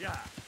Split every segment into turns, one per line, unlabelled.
Yeah.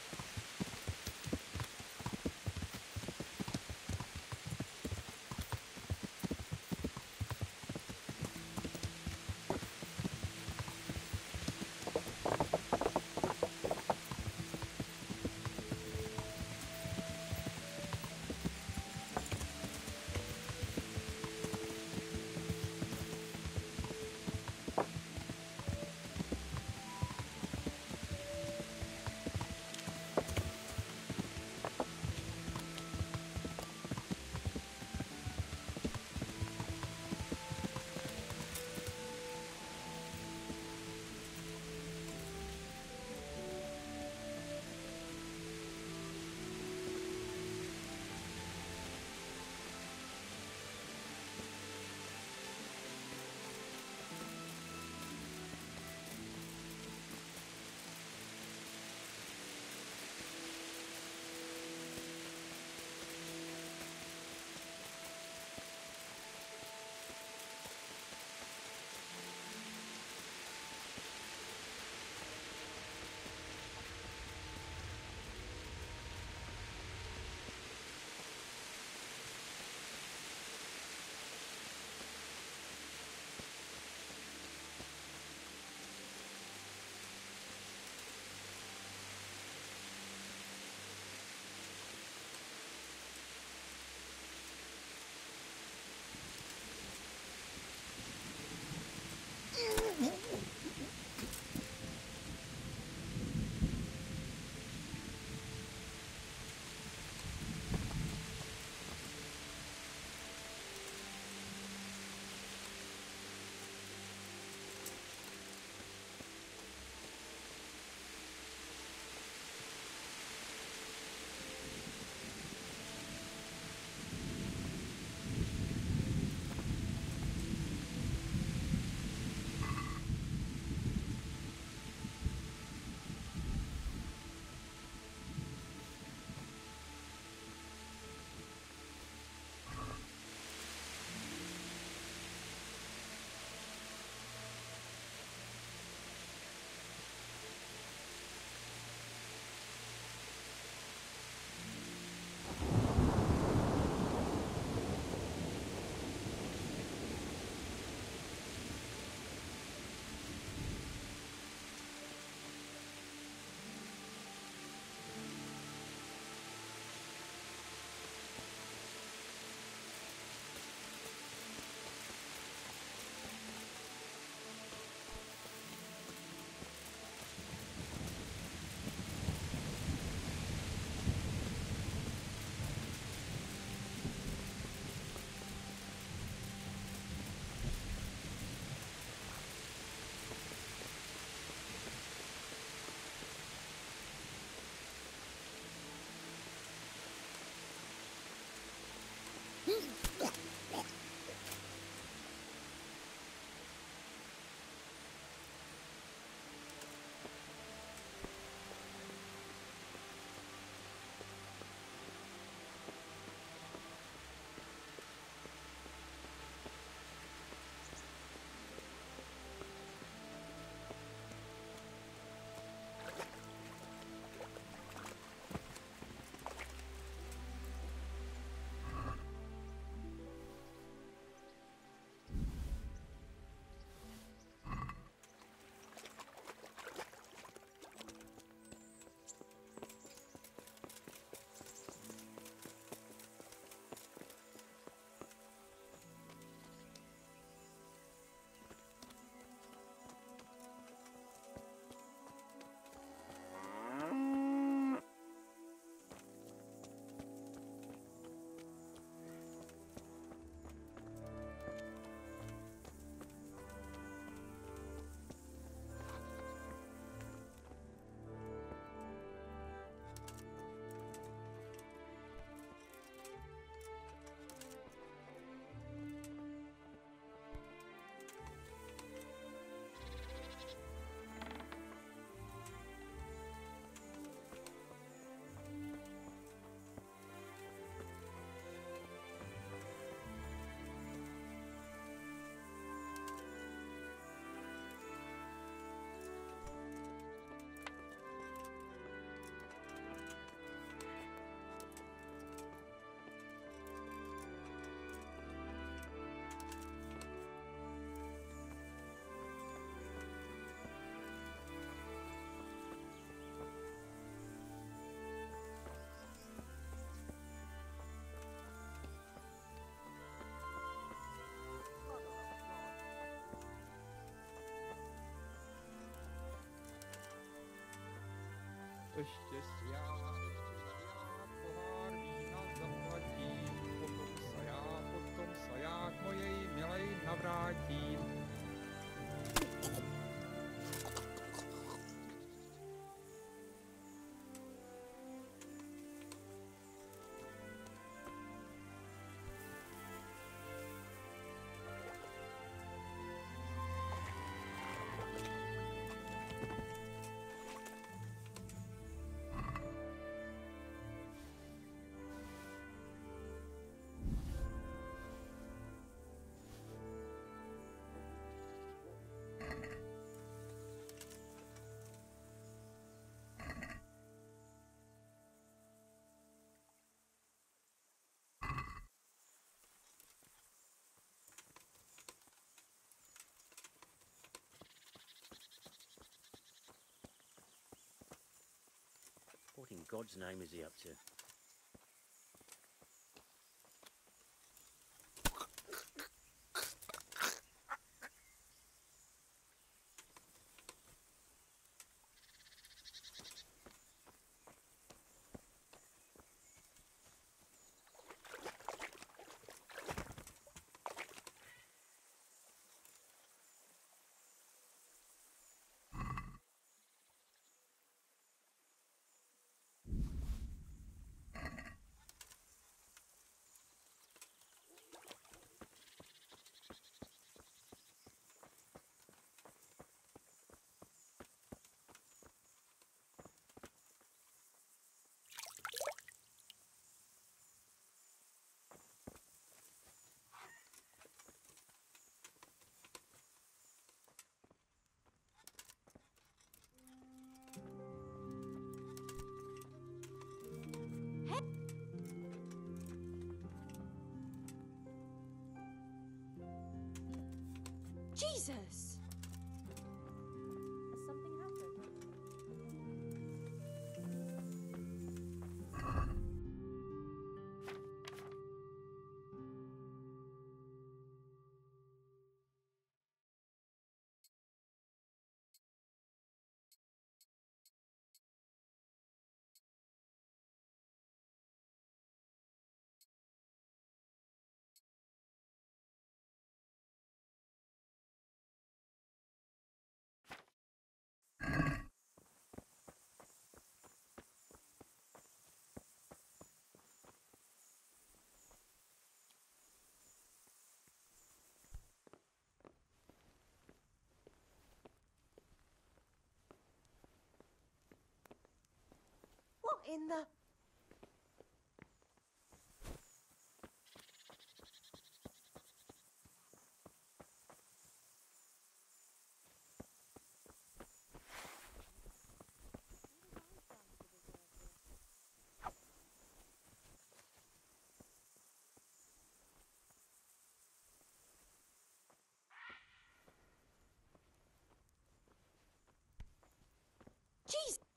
Ještě já, pohár vína zaplatím, potom se já, potom se já k mojej milej navrátím.
What in God's name is he up to?
Jesus! In the... Jesus!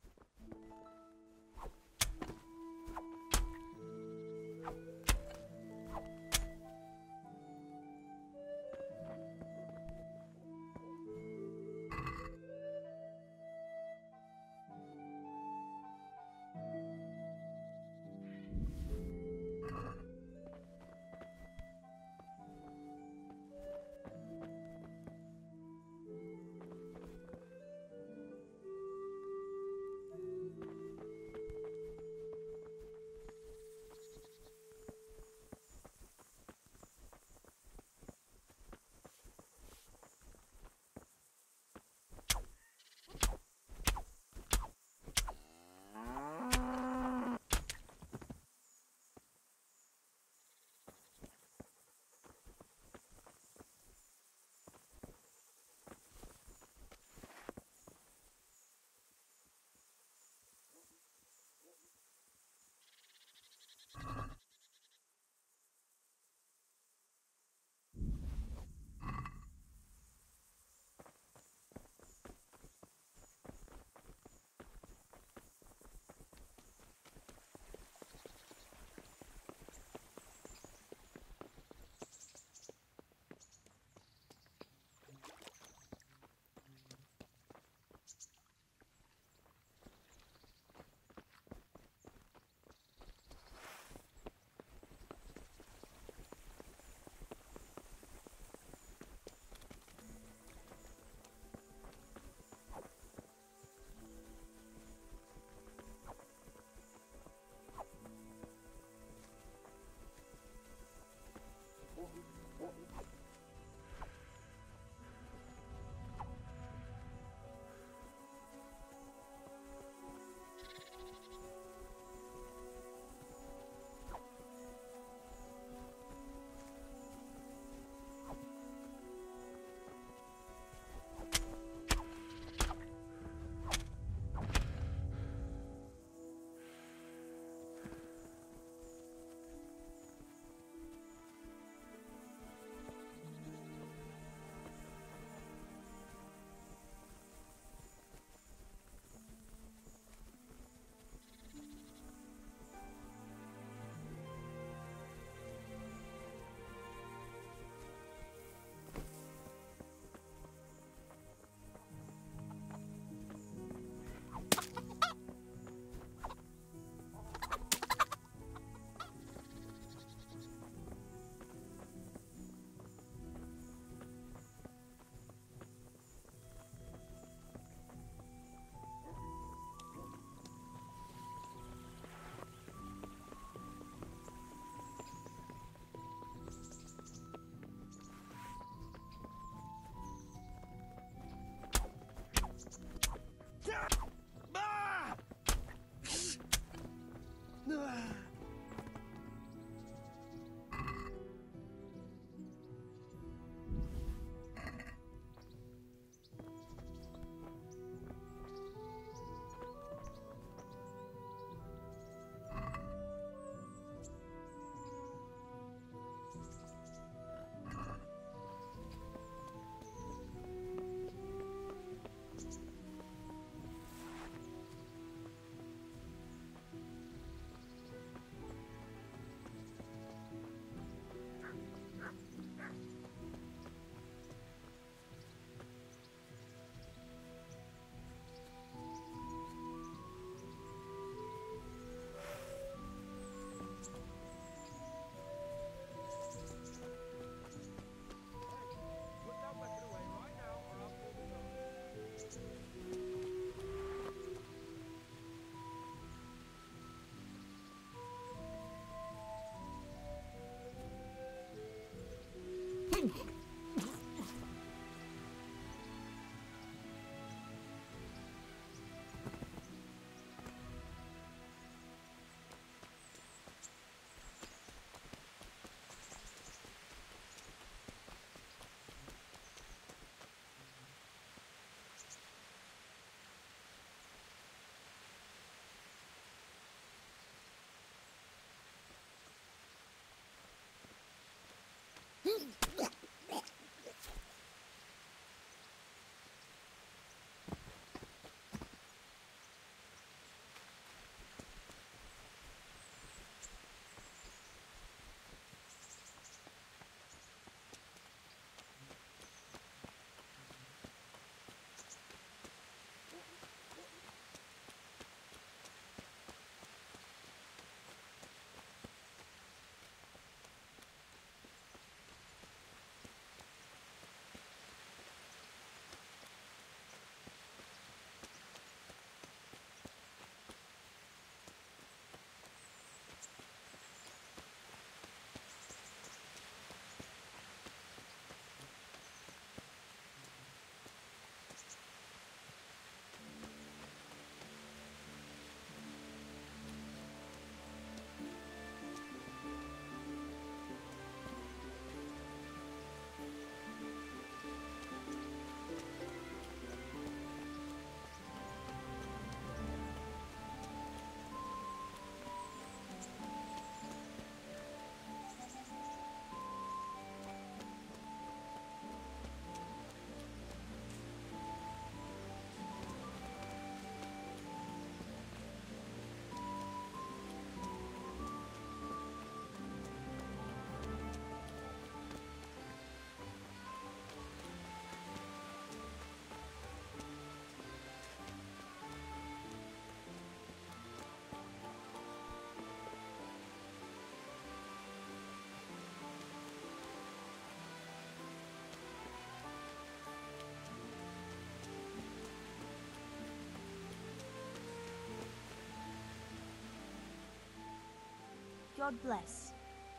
God bless.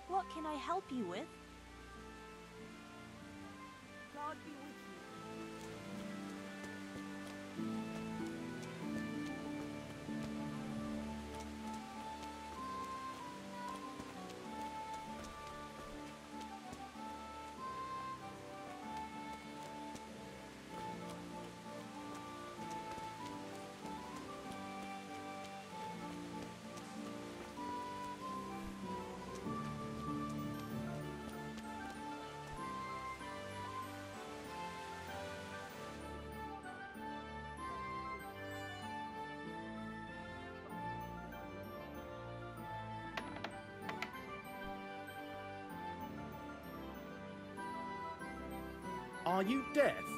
What can I help you with?
Are you deaf?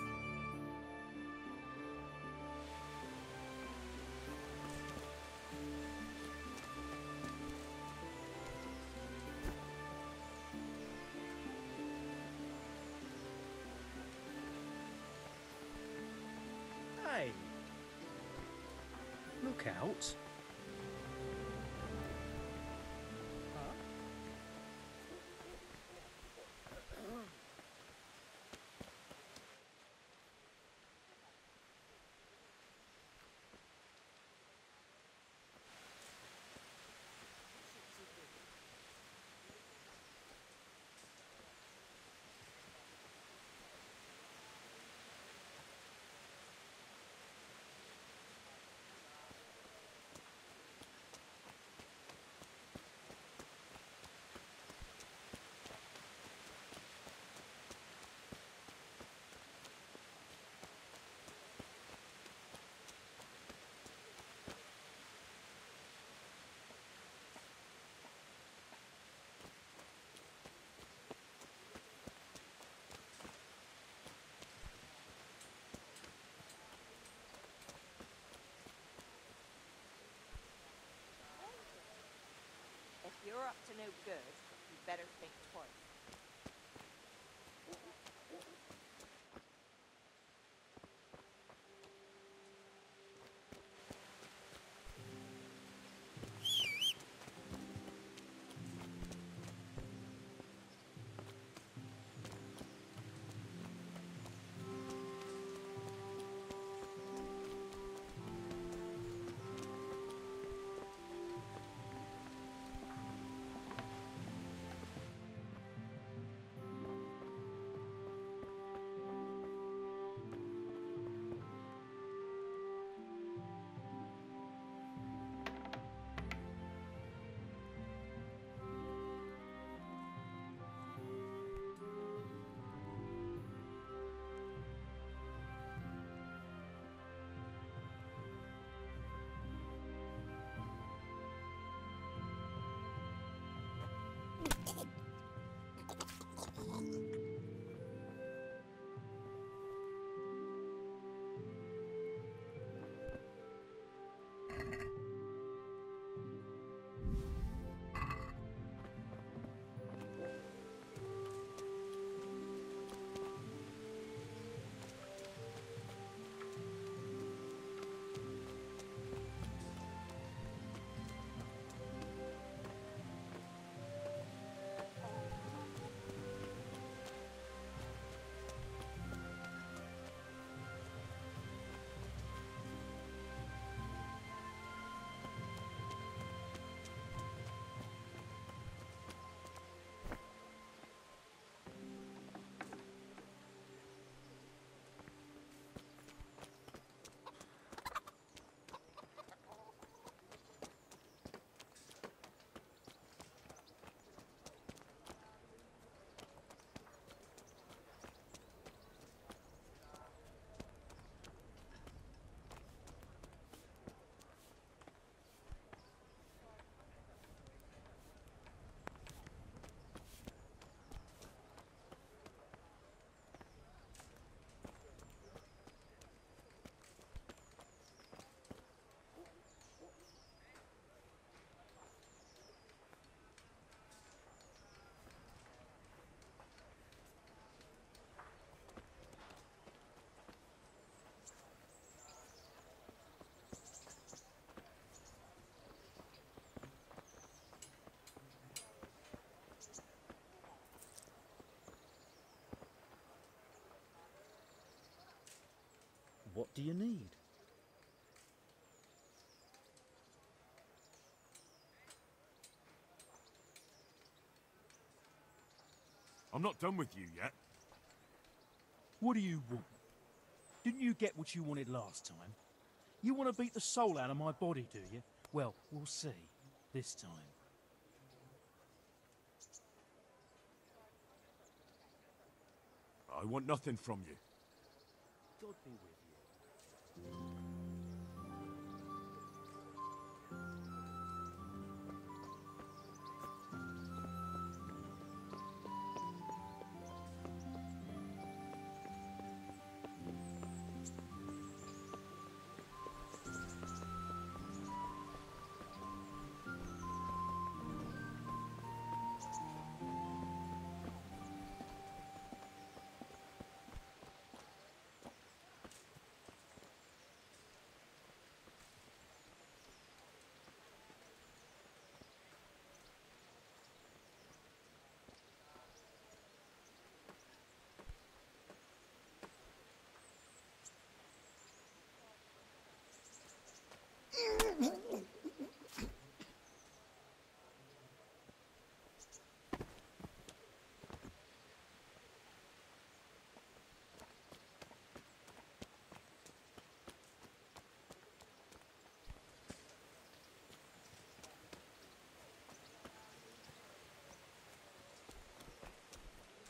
To no good, you better think twice.
What do you need?
I'm not done with you yet. What do you want?
Didn't you get what you wanted last time? You want to beat the soul out of my body, do you? Well, we'll see. This time.
I want nothing from you.
God be with you.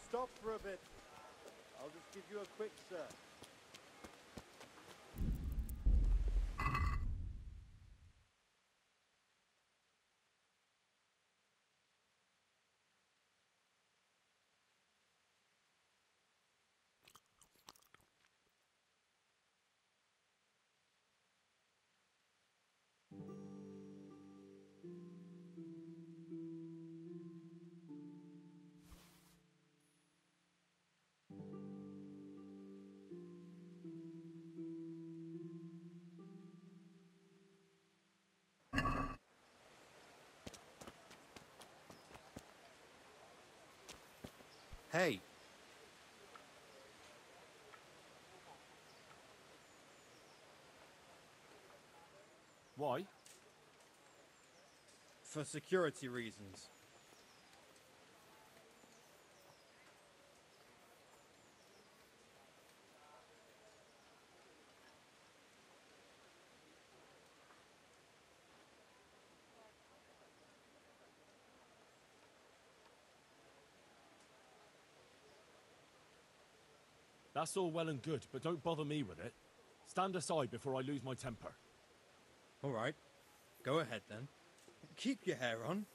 Stop for a bit. I'll just give you a quick search.
Hey. For security reasons.
That's all well and good, but don't bother me with it. Stand aside before I lose my temper.
All right. Go ahead then. Keep your hair on.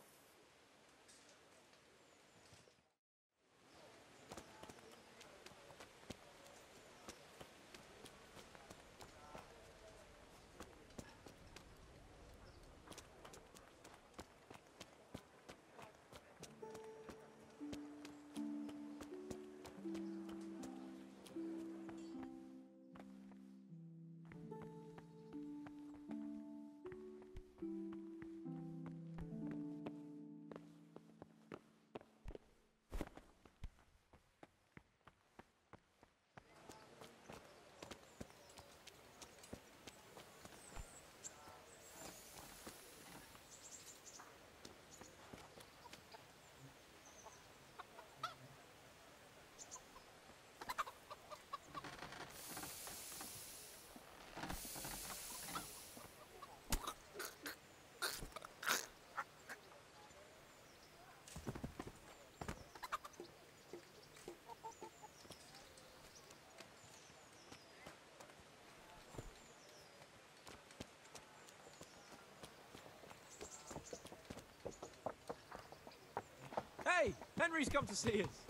Henry's come to see us!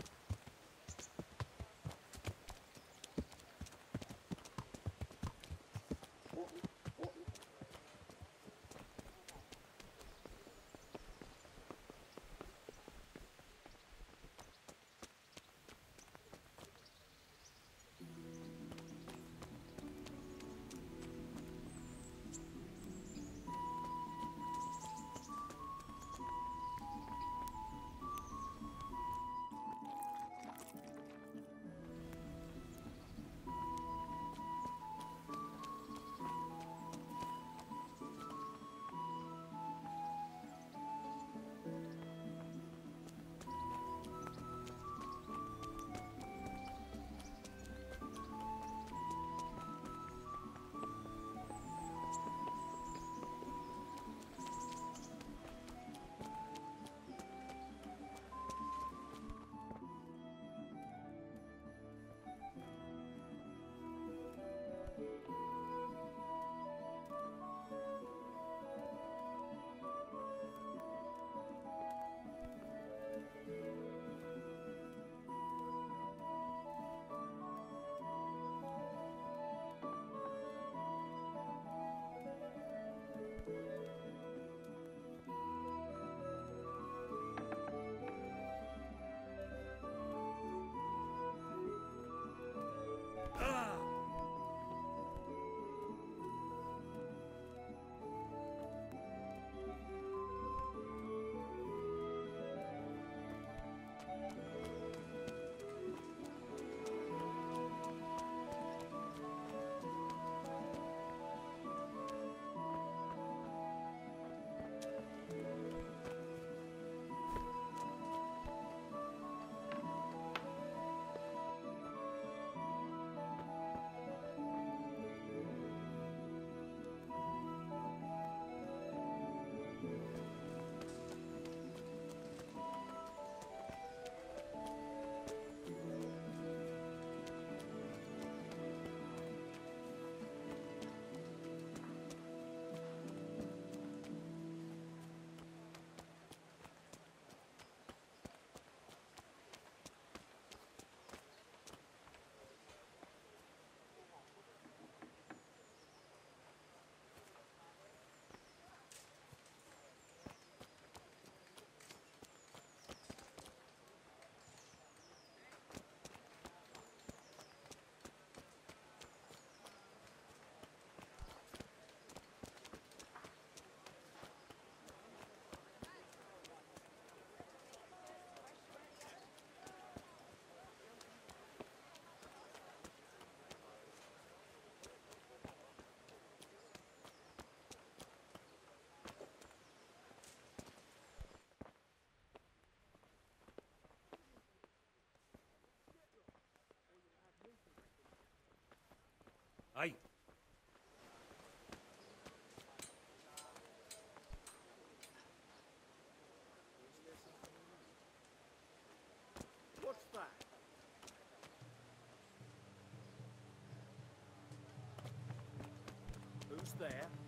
Who's there?